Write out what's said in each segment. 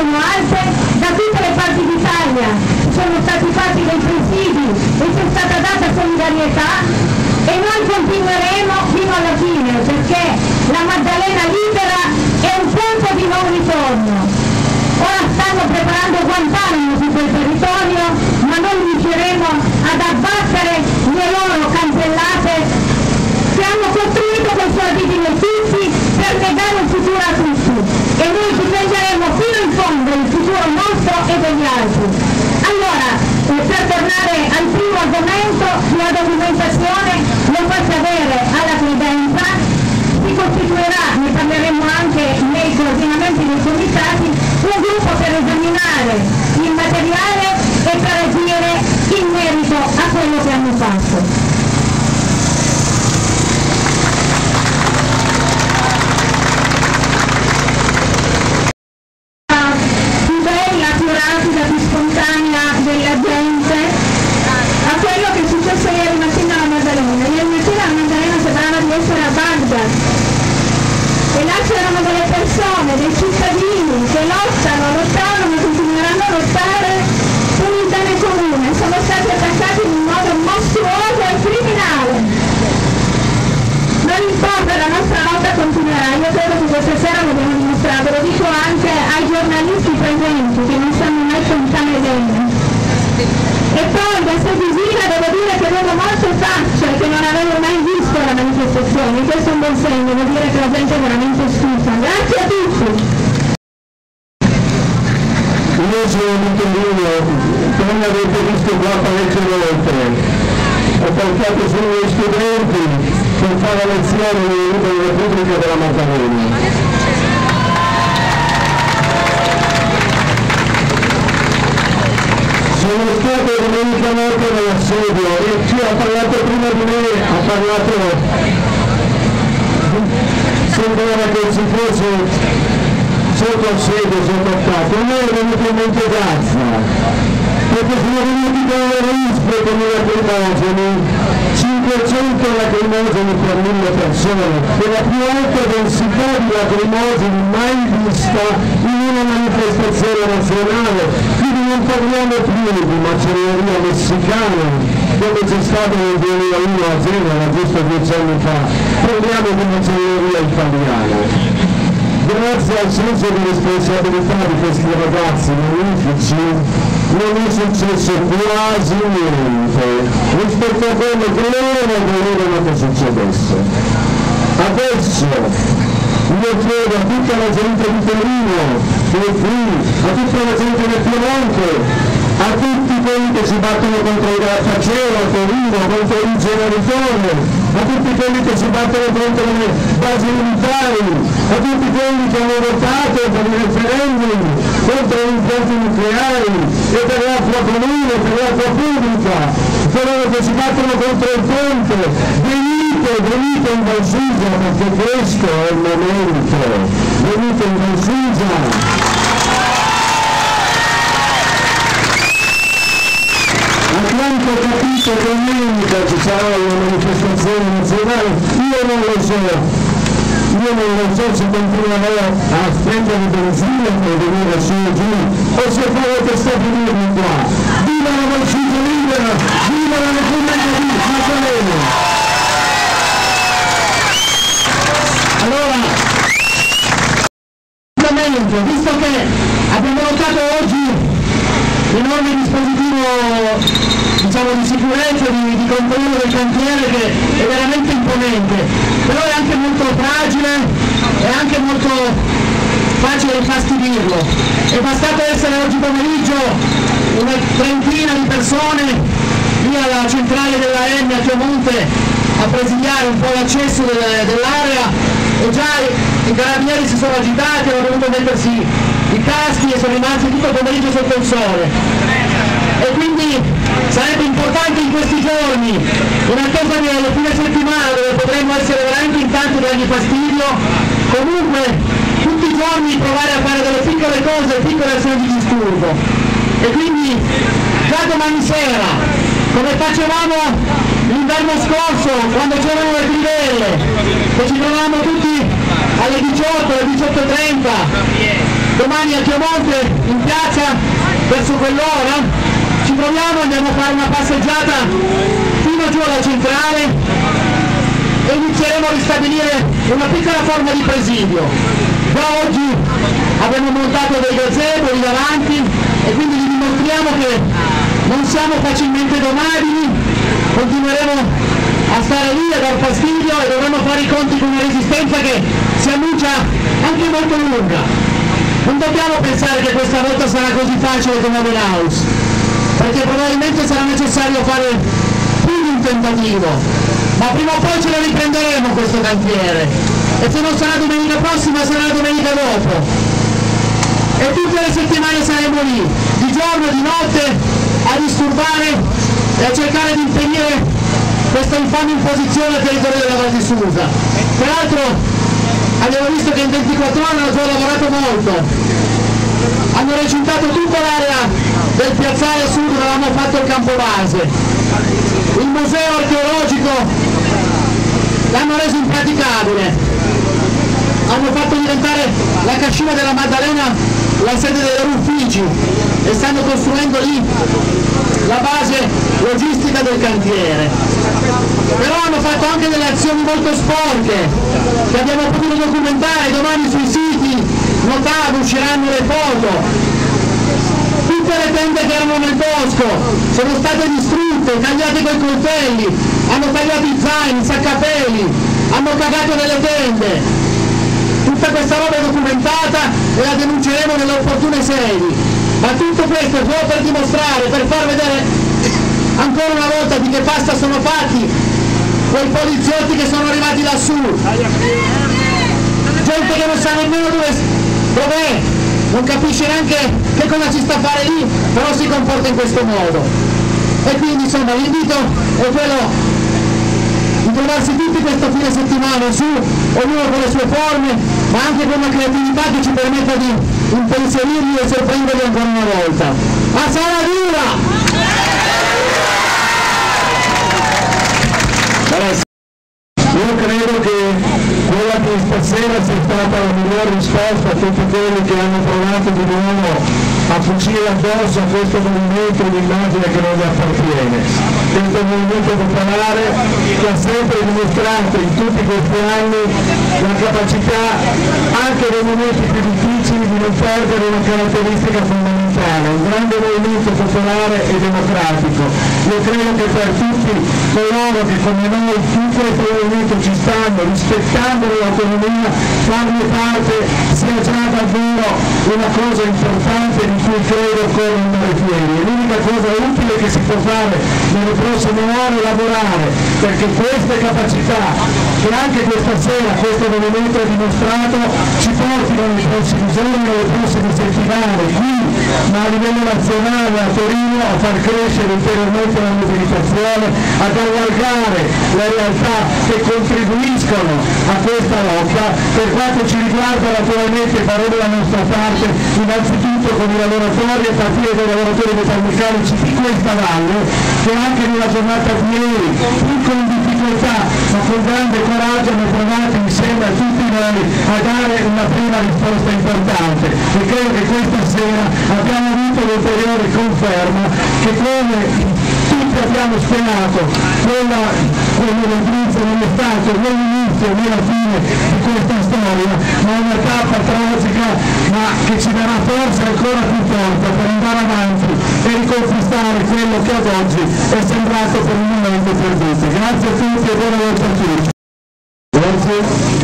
sono alte da tutte le parti d'Italia, sono stati fatti dei presidi e c'è stata data solidarietà e noi continueremo fino alla fine perché la Maddalena libera è un punto di non ritorno. Ora stanno preparando Guantanamo su quel territorio, ma noi riusciremo ad abbattere le loro cancellate che hanno costruito con noi tutti per negare un futuro a tutti. E noi difenderemo fino in fondo il futuro nostro e degli altri. Allora, eh, per tornare al primo argomento, la documentazione lo faccio avere alla credenza, si costituirà, ne parleremo anche nei coordinamenti dei comitati, un gruppo per esaminare il materiale e per agire in merito a quello che hanno fatto. Questo è un buon segno, vuol dire che la gente è veramente stufa. Grazie a tutti! Sono Michelino, come avete visto qua parecchie volte, ho portato solo gli studenti per fare lezioni nella Repubblica della Maddalena. Sono stato domenica notte nell'assedio e chi ha parlato prima di me ha parlato sembrava che si fosse sotto assedio, sotto attacco, a noi è venuto in mente Gaza, perché sono venuti con le rispe con i lacrimogeni, 500 lacrimogeni per mille persone, è la più alta densità di lacrimogeni mai vista in una manifestazione nazionale, quindi non parliamo più di macelleria messicana, come c'è stato nel 2001 a Genova, giusto dieci anni fa, parliamo di macelleria italiana grazie al senso di responsabilità di questi ragazzi magnifici non è successo quasi niente. Rispetto a quello che loro volevano che succedesse. Adesso io chiedo a tutta la gente di Torino che è qui, a tutta la gente del Piemonte, a tutti quelli che si battono contro il grattacielo a Torino, contro il generatore, a tutti quelli che si battono contro le basi militari, a tutti quelli che hanno votato per i referendum contro gli impianti nucleari e per l'acqua comune, per l'acqua pubblica, coloro che si battono contro il ponte, venite, venite in Valsusa perché questo è il momento, venite in Valsusa. Ho capito domenica ci sarà una manifestazione nazionale, io non lo so, io non lo so se continuerò a spendere benzina per venire su e giù o se farò questa finirmi qua. Viva la Valsuglia libera, viva la Repubblica di Maddalena! Allora, visto che abbiamo notato oggi l'enorme dispositivo diciamo, di sicurezza di, di controllo del cantiere che è veramente imponente, però è anche molto fragile, è anche molto facile infastidirlo. È bastato essere oggi pomeriggio una trentina di persone lì alla centrale della M a Piemonte a presidiare un po' l'accesso del, dell'area e già i, i carabinieri si sono agitati, hanno dovuto mettersi i caschi e sono rimasti tutto il pomeriggio sotto il sole. E quindi sarebbe importante in questi giorni, in attesa delle fine settimana dove potremmo essere veramente in tanti a dargli fastidio, comunque tutti i giorni provare a fare delle piccole cose, piccole azioni di disturbo. E quindi già domani sera, come facevamo l'inverno scorso, quando c'erano le trivelle, che ci trovavamo tutti alle 18 18.30, domani a Piemonte in piazza verso quell'ora, ci proviamo, andiamo a fare una passeggiata fino giù alla centrale e inizieremo a ristabilire una piccola forma di presidio. Da oggi abbiamo montato dei gazeboli davanti e quindi vi dimostriamo che non siamo facilmente domabili, continueremo a stare lì a dar fastidio e dovremo fare i conti con una resistenza che si annuncia anche molto lunga. Non dobbiamo pensare che questa volta sarà così facile come House, perché probabilmente sarà necessario fare più di un tentativo, ma prima o poi ce lo riprenderemo questo cantiere. E se non sarà domenica prossima sarà la domenica dopo. E tutte le settimane saremo lì, di giorno e di notte, a disturbare e a cercare di impedire questa infame imposizione al territorio della Val di Susa. Peraltro abbiamo visto che in 24 ore hanno già lavorato molto, hanno recintato tutta l'area del piazzale sud dove avevamo fatto il campo base, il museo archeologico l'hanno reso impraticabile, hanno fatto diventare la cascina della Maddalena la sede dei uffici e stanno costruendo lì la base logistica del cantiere. Però hanno fatto anche delle azioni molto sporche che abbiamo potuto documentare, domani sui siti notavi usciranno le foto. Tutte le tende che erano nel bosco sono state distrutte, tagliate coi coltelli, hanno tagliato i zaini, i saccapeli, hanno cagato nelle tende, tutta questa roba è documentata e la denunceremo nelle opportune sedi. Ma tutto questo è solo per dimostrare, per far vedere ancora una volta di che pasta sono fatti quei poliziotti che sono arrivati lassù. Gente che non sa nemmeno dove dov'è non capisce neanche che cosa ci sta a fare lì però si comporta in questo modo e quindi insomma l'invito è quello di trovarsi tutti questo fine settimana su, ognuno con le sue forme, ma anche con una creatività che ci permetta di impensierirli e sorprenderli ancora una volta. A Saladura! Io credo che quella che stasera sia stata la migliore risposta a tutti quelli che hanno provato di nuovo a fucire addosso a questo movimento l'immagine che non gli appartiene. Questo movimento popolare che ha sempre dimostrato in tutti questi anni la capacità anche nei momenti più difficili di non perdere una caratteristica fondamentale, un grande movimento popolare e democratico. Io credo che per tutti coloro che come noi in questo movimento ci stanno, rispettando l'autonomia, farne parte sia già davvero una cosa importante di cui credo andare fieri. E l'unica cosa utile che si può fare nelle prossime ore è lavorare perché queste capacità che anche questa sera questo movimento ha dimostrato ci portino nei prossimi giorni, nelle prossime settimane, qui, ma a livello nazionale a Torino a far crescere ulteriormente la mobilitazione, ad allargare le realtà che contribuiscono a questa lotta. Per quanto ci riguarda naturalmente faremo la nostra parte innanzitutto con i lavoratori a partire dai lavoratori metalmeccanici di questa valle che anche nella giornata di ieri, pur con difficoltà ma con grande coraggio hanno provato insieme a tutti noi a dare una prima risposta importante. E credo che questa sera abbiamo avuto l'ulteriore conferma che come tutti abbiamo sperato quella quell'emergenza non è stato né l'inizio né la fine di questa storia ma una tappa tragica ma che ci darà forza ancora più forte per andare avanti e riconquistare quello che ad oggi è sembrato per il momento perduto. Grazie a tutti e buona volta a tutti. Grazie,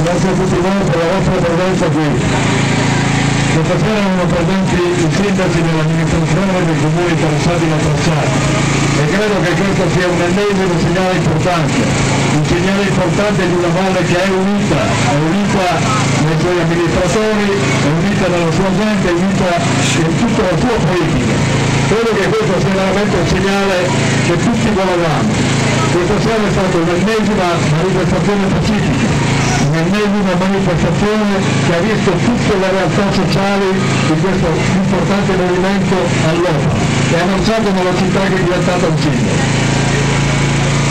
grazie a tutti voi per la vostra presenza qui. Questa sera erano presenti i sindaci dell'amministrazione dei comuni interessati da tracciare e credo che questo sia un ennesimo segnale importante, un segnale importante di una valle che è unita, è unita nei suoi amministratori, è unita nella sua gente, è unita in tutta la sua politica. Credo che questo sia veramente un segnale che tutti volevamo. Questa sera è stata un'ennesima manifestazione pacifica, un'ennesima manifestazione che ha visto tutte le realtà sociali di questo importante movimento all'opera e avanzato nella città che è diventata un simbolo.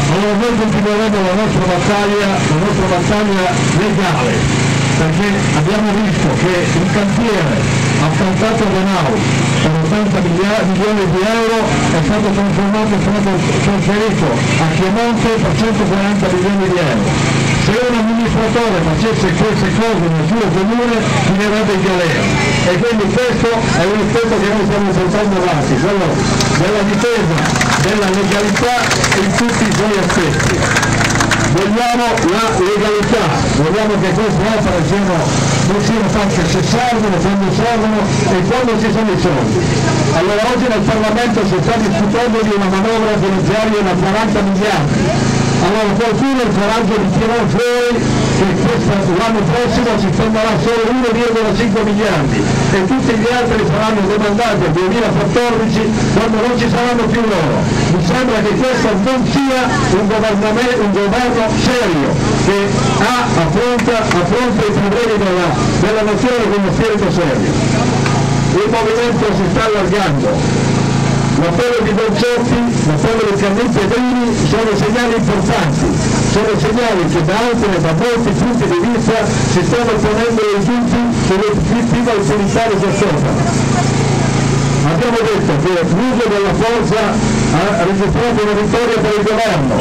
Allora noi continueremo la nostra battaglia, la nostra battaglia legale, perché abbiamo visto che il cantiere appaltato a Renault per 80 milioni di euro è stato trasferito a Piemonte per 140 milioni di euro. Se un amministratore facesse queste cose nel suo comune finirebbe in galera. E quindi questo è un aspetto che noi stiamo portando avanti, quello della difesa della legalità in tutti i suoi aspetti. Vogliamo la legalità, vogliamo che queste opere siano, non siano fatte se servono, quando servono e quando ci sono i soldi. Allora oggi nel Parlamento si sta discutendo di una manovra finanziaria da 40 miliardi, allora qualcuno il coraggio di tirare fuori che l'anno prossimo si spenderà solo 1,5 miliardi e tutti gli altri saranno demandati al 2014 quando non ci saranno più loro. Mi sembra che questo non sia un, un governo serio che ha a fronte i problemi della, della nazione con uno spirito serio. Il movimento si sta allargando, l'appello di Dolcetti, l'appello di Carlini Pedrini sono segnali importanti, sono segnali che da altre, da molti punti di vista si stanno ponendo i dubbi sulle più autorità che soffrono. Abbiamo detto che l'uso della forza ha registrato una vittoria per il governo,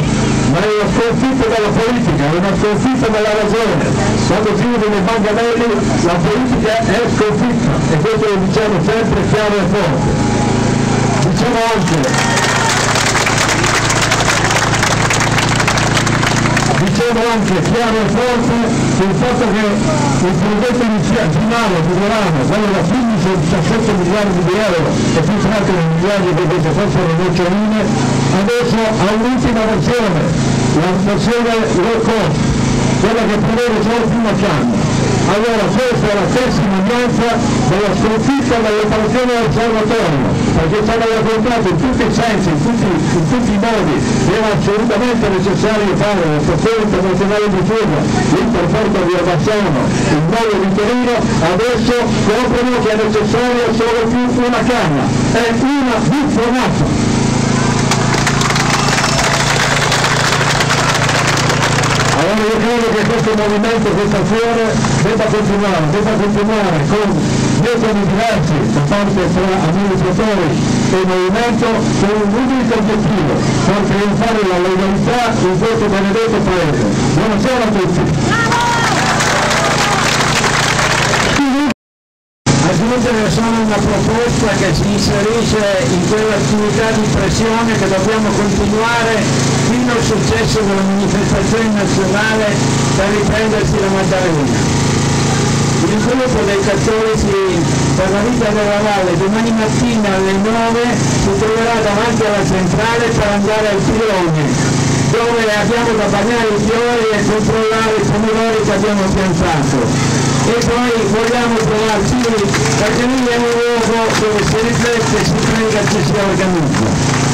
ma è una sconfitta della politica, è una sconfitta della ragione. Quando si usano i manganelli la politica è sconfitta e questo lo diciamo sempre chiaro e forte diciamo anche dicevo anche chiaro e forte sul fatto che il progetto finale di Milano, quello da 15 o 17 miliardi di euro e più tratti di miliardi che queste fossero noccioline, adesso ha un'ultima versione, la versione low cost, quella che prevede solo fino a Cannes allora questa è la testimonianza della sconfitta dell'operazione dell'osservatorio, perché hanno raccontato in tutti i sensi, in tutti, in tutti i modi, era assolutamente necessario fare la stazione internazionale di Fuga, l'interporto di Abbassano, il nuovo di Torino, adesso scoprono che è necessaria solo più una canna, è una buffonata. Allora io credo che questo movimento, questa azione debba continuare, debba continuare con metodi diversi da parte tra amministratori e movimento con un unico obiettivo, far trionfare la legalità in questo benedetto paese. Buonasera a tutti. aggiungere una proposta che si inserisce in quell'attività di pressione che dobbiamo continuare fino al successo della manifestazione nazionale per riprendersi la Maddalena. Dei cattolici per la vita della valle domani mattina alle 9 si troverà davanti alla centrale per andare al filone dove abbiamo da bagnare i fiori e controllare i pomodori che abbiamo piantato. E poi vogliamo trovarci perché lì è un luogo dove si riflette, si prega e si organizza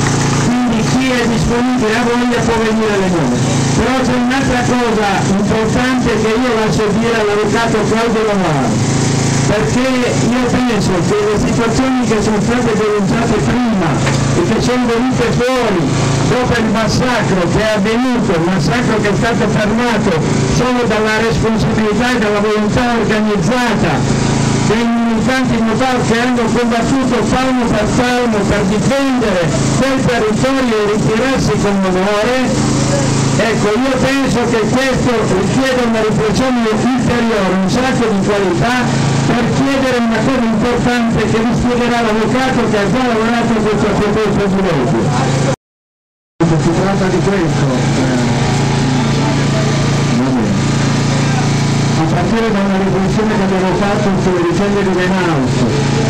è disponibile a voglia può venire alle nove però c'è un'altra cosa importante che io lascio dire all'avvocato Claudio Lavaro perché io penso che le situazioni che sono state denunciate prima e che sono venute fuori dopo il massacro che è avvenuto, il massacro che è stato fermato solo dalla responsabilità e dalla volontà organizzata militanti Motar che hanno combattuto palmo per palmo per difendere quel territorio e ritirarsi con onore, ecco io penso che questo richiede una riflessione ulteriore, un salto di qualità per chiedere una cosa importante che vi spiegherà l'avvocato che ha già lavorato con proposta di legge. Si tratta di questo, eh, a partire da una riflessione che abbiamo fatto sulle vicende di Renault,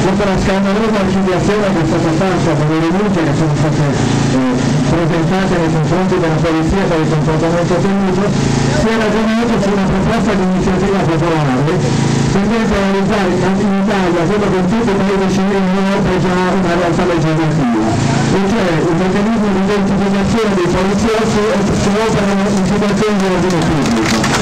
dopo la scandalosa archiviazione che è stata fatta per le denunce che sono state eh, presentate nei confronti della polizia per il comportamento tenuto, si è ragionato su una proposta di iniziativa popolare tendente a realizzare in Italia quello che in tutti i paesi civili non è già una realtà legislativa, e cioè un meccanismo di identificazione dei poliziotti che operano in situazioni di ordine pubblico.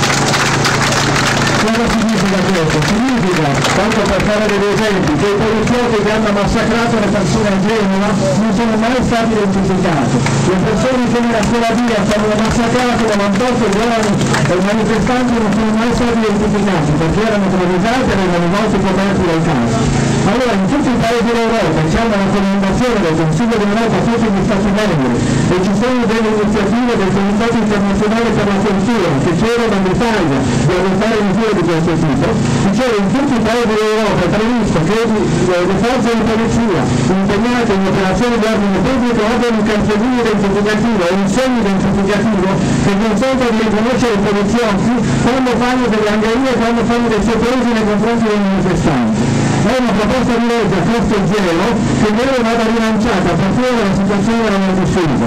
Cosa significa questo? Significa, tanto per fare degli esempi, che i poliziotti che hanno massacrato le persone a Genova non sono mai stati identificati. Le persone che nella scuola via hanno massacrato 98 giovani e i manifestanti non sono mai stati identificati perché erano travisati e avevano i volti coperti dal caso. Allora in tutti i paesi d'Europa c'è una raccomandazione del Consiglio d'Europa a tutti gli Stati membri e ci sono delle iniziative del Comitato internazionale per la cultura che chiedono all'Italia di adottare misure di questo tipo. Dicevo, in tutti i paesi d'Europa è previsto che le forze di polizia impegnate in operazioni di ordine pubblico abbiano un cartellino identificativo e un segno identificativo che consenta di riconoscere i poliziotti quando fanno delle angherie e quando fanno dei soppresi nei confronti dei manifestanti. È una proposta di legge costo zero che deve vada rilanciata a partire dalla situazione della Mercosur.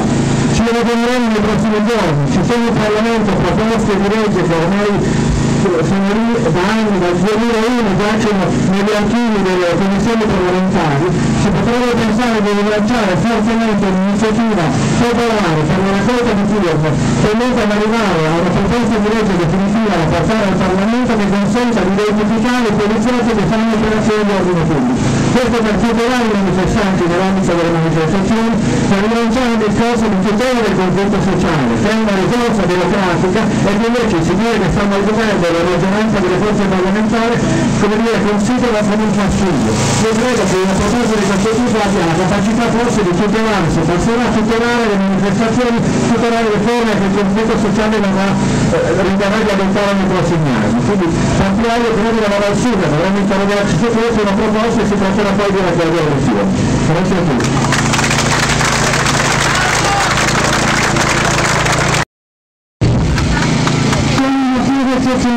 Ci ragioneremo nei prossimi giorni, ci sono in Parlamento proposte di legge che ormai da anni, dal 2001 giacciono negli archivi delle commissioni parlamentari, si potrebbe pensare di rilanciare fortemente un'iniziativa popolare per la raccolta di firme, tendente ad arrivare a una proposta di legge definitiva da portare al Parlamento che consenta di identificare i poliziotti che fanno operazioni di ordine pubblico. Questo per tutelare i manifestanti nell'ambito delle manifestazioni, per rilanciare il discorso di tutela del conflitto sociale, che una risorsa democratica e che invece si dire che stanno al governo la ragionanza delle forze parlamentari come dire considera come un fastidio. Io credo che una proposta di questo tipo abbia la capacità forse di tutelare, se passerà a tutelare le manifestazioni, tutelare le forme che il conflitto sociale non ha eh, di adottare nei prossimi anni. Quindi partiamo credo da al sud, dovremmo interrogarci su questo, una proposta e buenas tardes a la ciudad de Gracias a todos. Ci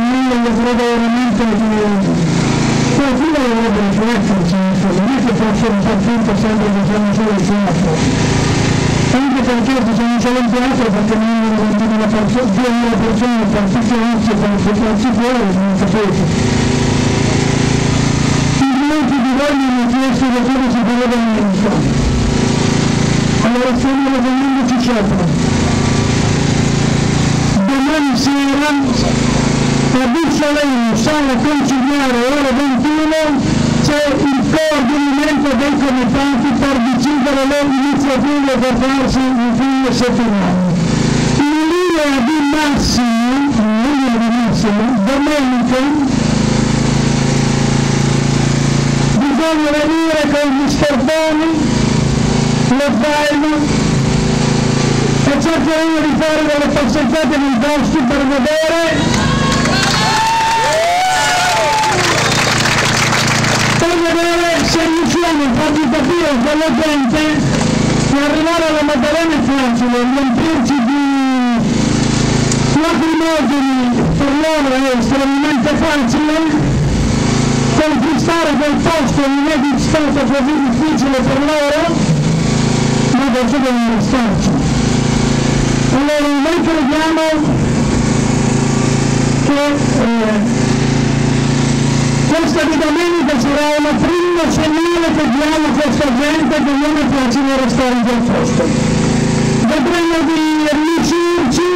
sono da cosa si pareva in America allora stiamo ragionandoci sopra domani sera a Bussoleno, sala conciliare ore 21, c'è il coordinamento dei comitati per decidere le iniziative da farsi in fine settimana. In linea di massimo, in linea di massimo, domenica bisogna venire con gli scarponi, le file, e cercheremo di fare delle passeggiate nei boschi per vedere. Per vedere se riusciamo a farci capire quella gente che arrivare alla Maddalena è facile, riempirci di lacrimogeni per loro è estremamente facile, conquistare quel posto non è stato così difficile per loro, ma adesso devono restarci. Allora noi crediamo che eh, questa di domenica sarà una prima segnale che diamo a questa gente che non è facile restare in quel posto. Vedremo di riuscirci,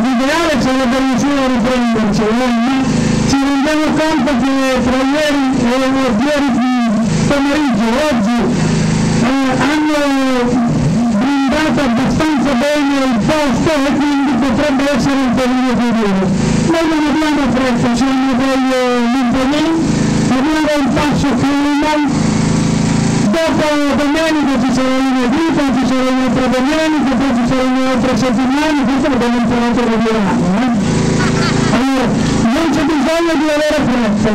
l'ideale sarebbe riuscire a riprenderci, ma ci rendiamo conto che tra ieri e ieri pomeriggio, oggi, eh, hanno blindato abbastanza bene il posto e quindi potrebbe essere un periodo duro. Noi non abbiamo fretta, siamo degli impegni, abbiamo un passo fermo, dopo domenica ci sarà lunedì, poi ci sarà un'altra domenica, poi ci sarà un'altra settimana, questo l'abbiamo imparato da due anni. Eh? Allora, non c'è bisogno di avere fretta.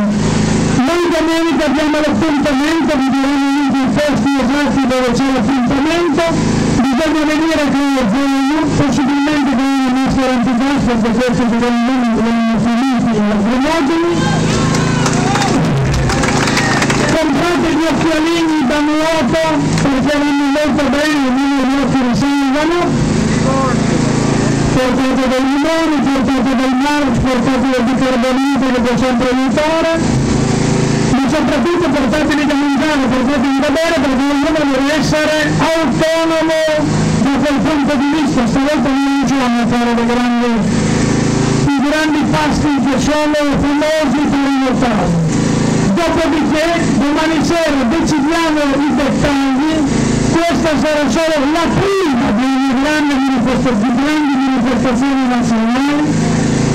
Noi domenica abbiamo l'appuntamento, vi diremo i posti esatti dove c'è l'appuntamento, bisogna venire con possibilmente con il nostro antipasto perché questo secondo me non finiti i lacrimogeni comprate gli occhialini da nuoto perché vanno molto bene almeno gli occhi risalgono portate del limone, portate del mare, portate del bicarbonate che può sempre aiutare ma soprattutto portateli da mangiare, portateli da bere perché ognuno deve essere autonomo da quel punto di vista, stavolta non riusciamo a fare le grandi, i grandi pasti che sono famosi per i notari. Dopodiché domani sera decidiamo i dettagli, questa sarà solo la prima delle grandi manifestazioni, grandi manifestazioni nazionali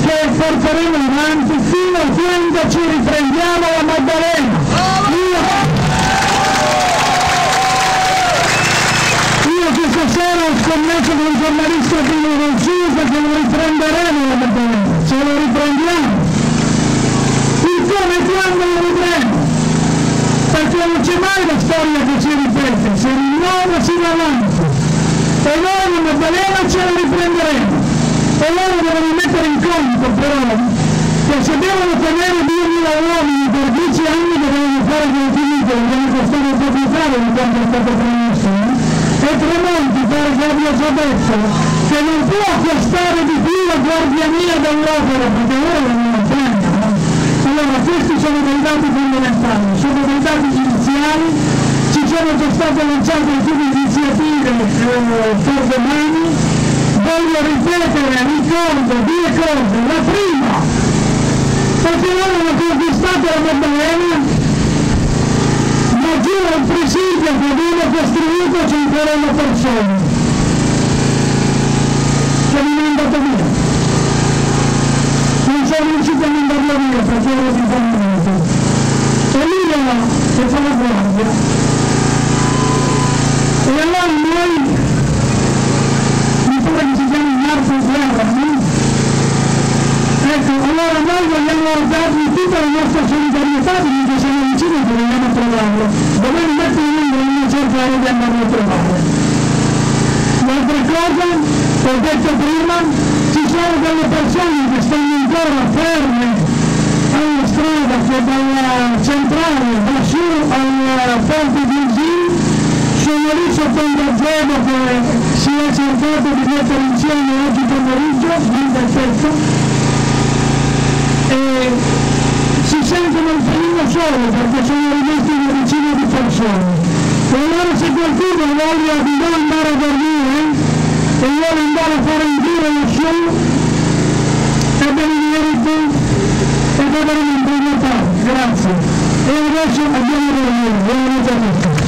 che porteremo avanti fino a quando ci riprendiamo la Maddalena. Io, io questa sera ho scommesso con il giornalista Pino Ronciusa che lo riprenderemo la Maddalena, ce lo riprendiamo. Il come quando lo riprendo? Perché non c'è mai la storia che si ripete, si rinnova, si va avanti. E noi la Maddalena ce la riprenderemo. E loro devono mettere in conto però che se devono tenere 2.000 uomini per 10 anni devono fare dei finiti, devono costare più caro di quanto è stato promesso. E Tremonti pare che abbia già detto che non può costare di più la guardiania dell'opera perché ora non prendono. Allora questi sono dei dati fondamentali, sono dei dati iniziali, ci sono già state lanciate alcune iniziative eh, per domani, voglio ripetere, ricordo due cose, la prima, perché loro hanno conquistato la Maddalena, ma giù al presidio che abbiamo costruito c'è ancora una persona, che non è andato via non sono riuscito a mandarlo via perché ero di convinto. E lui era che fa guardia. E allora noi, mi pare che si chiami Marco Guerra, no? Ecco, allora noi vogliamo dargli tutta la nostra solidarietà perché siamo vicini e vogliamo trovarlo. Dobbiamo mettere in numero e cercare di andarlo a trovare. L'altra cosa, ho detto prima, ci sono delle persone che stanno ancora ferme alla strada che dalla centrale va su al ponte di Gil, si è cercato di mettere insieme oggi pomeriggio, quindi al terzo, e si sentono il panino solo perché sono rimasti una vicino di persone. E allora se qualcuno voglia di non andare a dormire e vuole andare a fare un giro da solo, è benvenuto e dovremo impegnare. Grazie. E adesso abbiamo dormito. Buona notte a tutti.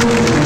Thank you.